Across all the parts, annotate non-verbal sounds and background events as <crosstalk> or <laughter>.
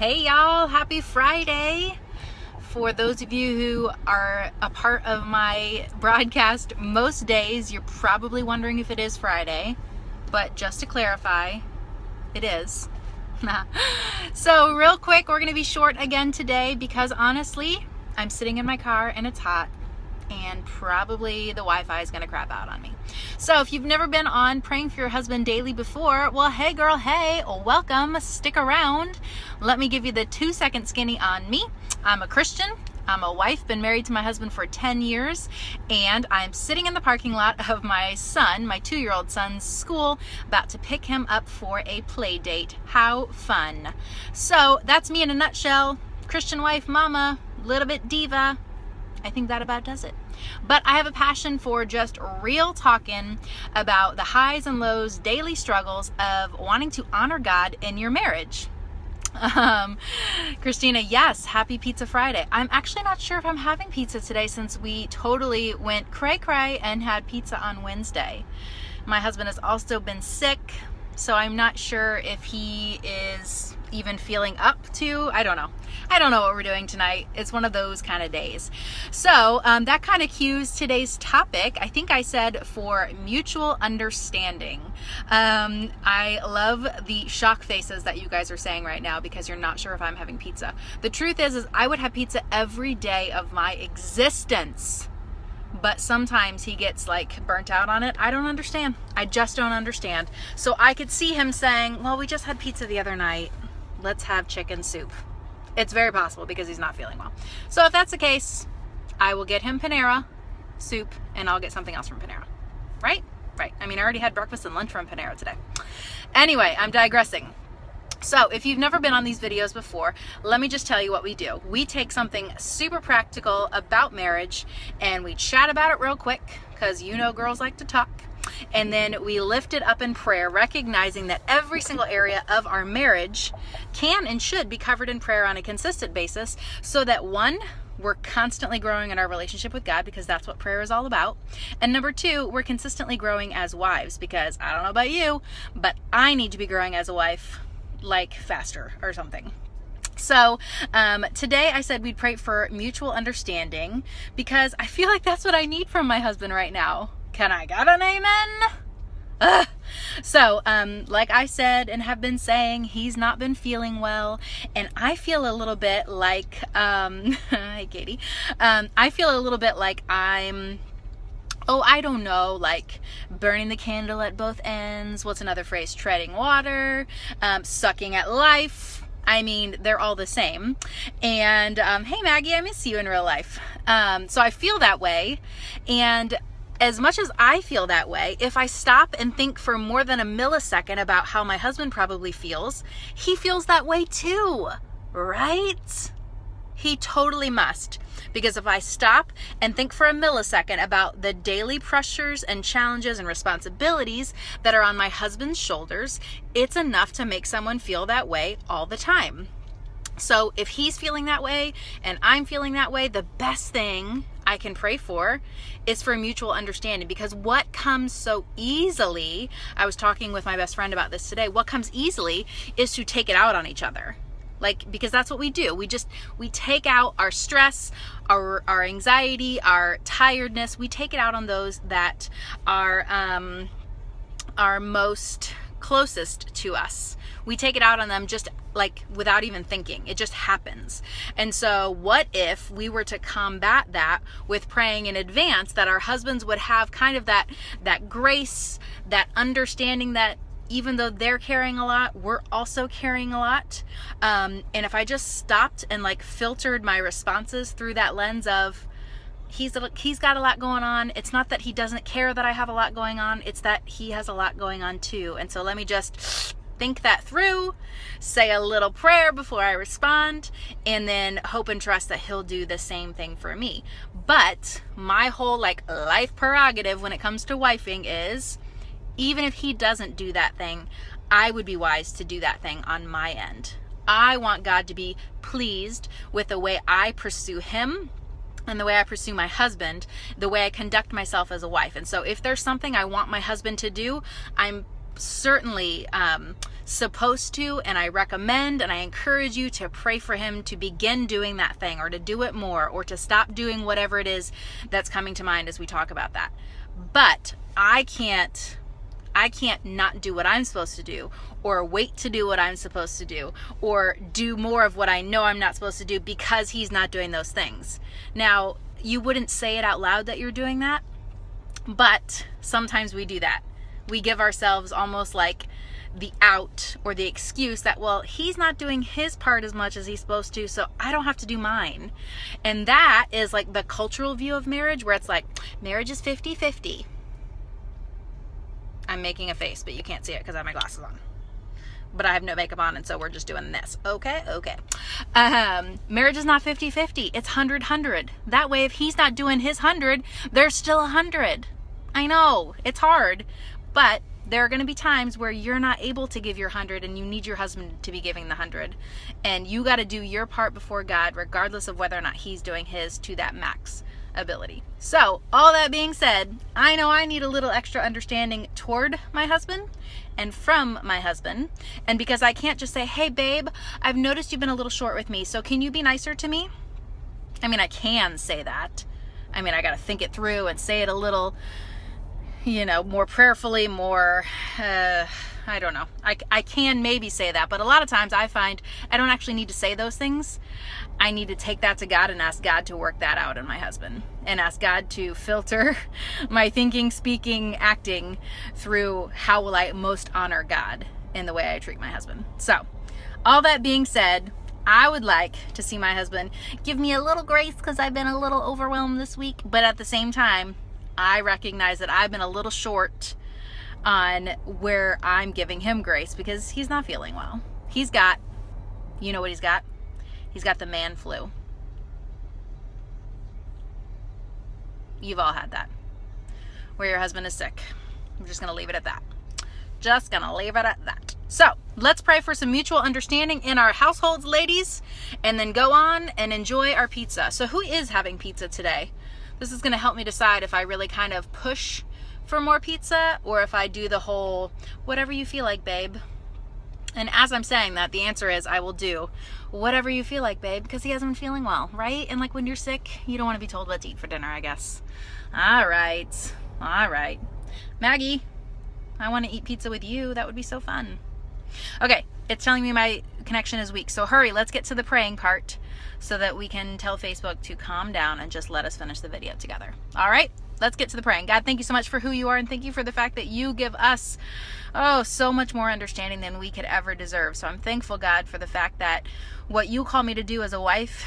Hey y'all, happy Friday. For those of you who are a part of my broadcast most days, you're probably wondering if it is Friday. But just to clarify, it is. <laughs> so, real quick, we're going to be short again today because honestly, I'm sitting in my car and it's hot and probably the Wi-Fi is going to crap out on me. So if you've never been on Praying for Your Husband Daily before, well, hey girl, hey, welcome, stick around. Let me give you the two second skinny on me. I'm a Christian. I'm a wife, been married to my husband for 10 years, and I'm sitting in the parking lot <laughs> of my son, my two year old son's school, about to pick him up for a play date. How fun! So that's me in a nutshell. Christian wife, mama, little bit diva, I think that about does it. But I have a passion for just real talking about the highs and lows, daily struggles of wanting to honor God in your marriage. Um, Christina, yes, happy Pizza Friday. I'm actually not sure if I'm having pizza today since we totally went cray cray and had pizza on Wednesday. My husband has also been sick, so I'm not sure if he is even feeling up to. I don't know. I don't know what we're doing tonight. It's one of those kind of days. So um, that kind of cues today's topic. I think I said for mutual understanding. Um, I love the shock faces that you guys are saying right now because you're not sure if I'm having pizza. The truth is, is I would have pizza every day of my existence but sometimes he gets like burnt out on it. I don't understand. I just don't understand. So I could see him saying, Well, we just had pizza the other night let's have chicken soup. It's very possible because he's not feeling well. So if that's the case, I will get him Panera soup and I'll get something else from Panera. Right? Right. I mean, I already had breakfast and lunch from Panera today. Anyway, I'm digressing. So, if you've never been on these videos before, let me just tell you what we do. We take something super practical about marriage and we chat about it real quick because you know girls like to talk and then we lift it up in prayer, recognizing that every single area of our marriage can and should be covered in prayer on a consistent basis so that one, we're constantly growing in our relationship with God because that's what prayer is all about. And number two, we're consistently growing as wives because I don't know about you, but I need to be growing as a wife like faster or something. So um, today I said we'd pray for mutual understanding because I feel like that's what I need from my husband right now. Can I get an amen? Ugh. So, um, like I said and have been saying, he's not been feeling well, and I feel a little bit like, um, <laughs> hi Katie, um, I feel a little bit like I'm oh, I don't know, like burning the candle at both ends. What's another phrase? Treading water, um, sucking at life. I mean, they're all the same. And um, hey, Maggie, I miss you in real life. Um, so I feel that way. And as much as I feel that way, if I stop and think for more than a millisecond about how my husband probably feels, he feels that way too, right? He totally must. Because if I stop and think for a millisecond about the daily pressures and challenges and responsibilities that are on my husband's shoulders, it's enough to make someone feel that way all the time. So if he's feeling that way and I'm feeling that way, the best thing I can pray for is for a mutual understanding because what comes so easily, I was talking with my best friend about this today, what comes easily is to take it out on each other. Like because that's what we do. We just we take out our stress, our our anxiety, our tiredness. We take it out on those that are um are most closest to us. We take it out on them just like without even thinking. It just happens. And so, what if we were to combat that with praying in advance that our husbands would have kind of that that grace, that understanding that even though they're carrying a lot, we're also carrying a lot. Um, and if I just stopped and like filtered my responses through that lens of he's a, he's got a lot going on. It's not that he doesn't care that I have a lot going on. It's that he has a lot going on too. And so let me just think that through, say a little prayer before I respond, and then hope and trust that He'll do the same thing for me. But my whole like life prerogative when it comes to wifing is even if He doesn't do that thing, I would be wise to do that thing on my end. I want God to be pleased with the way I pursue Him and the way I pursue my husband, the way I conduct myself as a wife. And so if there's something I want my husband to do, I'm certainly um, supposed to, and I recommend and I encourage you to pray for him to begin doing that thing or to do it more or to stop doing whatever it is that's coming to mind as we talk about that. But I can't I can't not do what I'm supposed to do or wait to do what I'm supposed to do or do more of what I know I'm not supposed to do because he's not doing those things. Now, you wouldn't say it out loud that you're doing that, but sometimes we do that. We give ourselves almost like the out or the excuse that, well, he's not doing his part as much as he's supposed to, so I don't have to do mine. And that is like the cultural view of marriage where it's like, marriage is 50 50. I'm making a face, but you can't see it because I have my glasses on. But I have no makeup on, and so we're just doing this. Okay, okay. Um, marriage is not 50 50, it's 100 100. That way, if he's not doing his 100, there's still 100. I know, it's hard, but there are going to be times where you're not able to give your 100 and you need your husband to be giving the 100 and you got to do your part before God regardless of whether or not he's doing his to that max ability. So, all that being said, I know I need a little extra understanding toward my husband and from my husband. And because I can't just say, "Hey babe, I've noticed you've been a little short with me. So can you be nicer to me?" I mean, I can say that. I mean, I got to think it through and say it a little you know, more prayerfully, more, uh, I don't know. I, I can maybe say that, but a lot of times I find I don't actually need to say those things. I need to take that to God and ask God to work that out in my husband and ask God to filter <laughs> my thinking, speaking, acting through how will I most honor God in the way I treat my husband. So, all that being said, I would like to see my husband give me a little grace because I've been a little overwhelmed this week, but at the same time, I recognize that I've been a little short on where I'm giving him grace because he's not feeling well. He's got, you know what he's got? He's got the man flu. You've all had that. Where your husband is sick. I'm just going to leave it at that. Just going to leave it at that. So let's pray for some mutual understanding in our households, ladies, and then go on and enjoy our pizza. So, who is having pizza today? This is going to help me decide if I really kind of push for more pizza or if I do the whole whatever you feel like, babe. And as I'm saying that, the answer is I will do whatever you feel like, babe, because he hasn't been feeling well, right? And like when you're sick, you don't want to be told what to eat for dinner, I guess. All right. All right. Maggie, I want to eat pizza with you. That would be so fun. Okay, it's telling me my connection is weak. So hurry, let's get to the praying part so that we can tell Facebook to calm down and just let us finish the video together. All right, let's get to the praying. God, thank you so much for who you are and thank you for the fact that you give us, oh, so much more understanding than we could ever deserve. So I'm thankful, God, for the fact that what you call me to do as a wife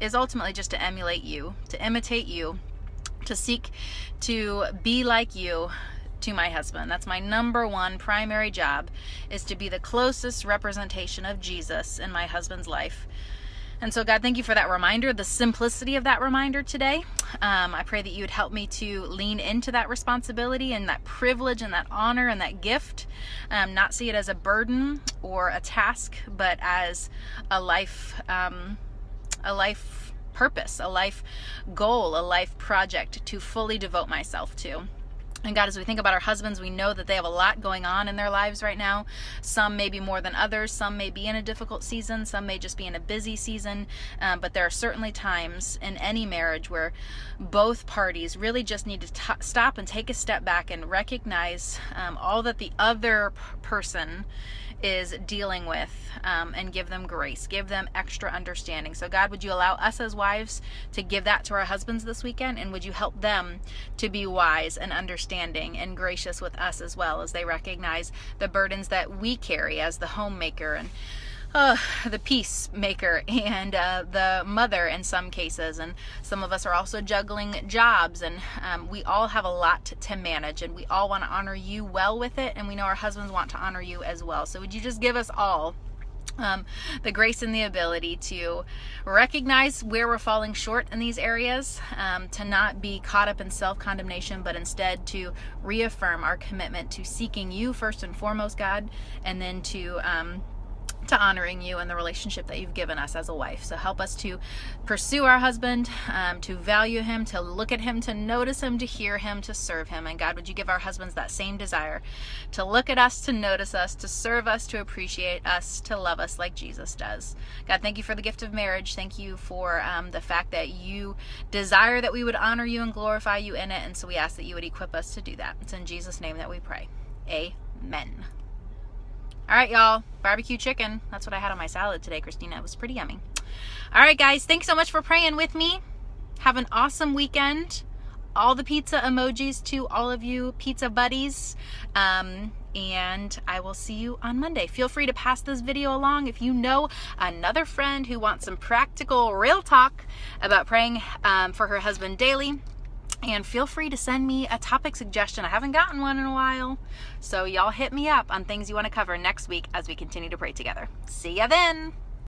is ultimately just to emulate you, to imitate you, to seek to be like you, to my husband. That's my number one primary job is to be the closest representation of Jesus in my husband's life. And so, God, thank you for that reminder, the simplicity of that reminder today. Um, I pray that you would help me to lean into that responsibility and that privilege and that honor and that gift, um, not see it as a burden or a task, but as a life, um, a life purpose, a life goal, a life project to fully devote myself to. And God, as we think about our husbands, we know that they have a lot going on in their lives right now. Some may be more than others. Some may be in a difficult season. Some may just be in a busy season. Um, but there are certainly times in any marriage where both parties really just need to t- stop and take a step back and recognize um, all that the other person is dealing with um, and give them grace, give them extra understanding. So, God, would you allow us as wives to give that to our husbands this weekend? And would you help them to be wise and understanding and gracious with us as well as they recognize the burdens that we carry as the homemaker and uh, the peacemaker and uh, the mother in some cases. And some of us are also juggling jobs, and um, we all have a lot to manage, and we all want to honor you well with it, and we know our husbands want to honor you as well. So, would you just give us all? Um, the grace and the ability to recognize where we're falling short in these areas, um, to not be caught up in self condemnation, but instead to reaffirm our commitment to seeking you first and foremost, God, and then to um, to honoring you and the relationship that you've given us as a wife. So help us to pursue our husband, um, to value him, to look at him, to notice him, to hear him, to serve him. And God, would you give our husbands that same desire to look at us, to notice us, to serve us, to appreciate us, to love us like Jesus does. God, thank you for the gift of marriage. Thank you for um, the fact that you desire that we would honor you and glorify you in it. And so we ask that you would equip us to do that. It's in Jesus' name that we pray. Amen. All right, y'all. Barbecue chicken. That's what I had on my salad today, Christina. It was pretty yummy. All right, guys. Thanks so much for praying with me. Have an awesome weekend. All the pizza emojis to all of you pizza buddies. Um, and I will see you on Monday. Feel free to pass this video along if you know another friend who wants some practical, real talk about praying um, for her husband daily and feel free to send me a topic suggestion. I haven't gotten one in a while. So y'all hit me up on things you want to cover next week as we continue to pray together. See ya then.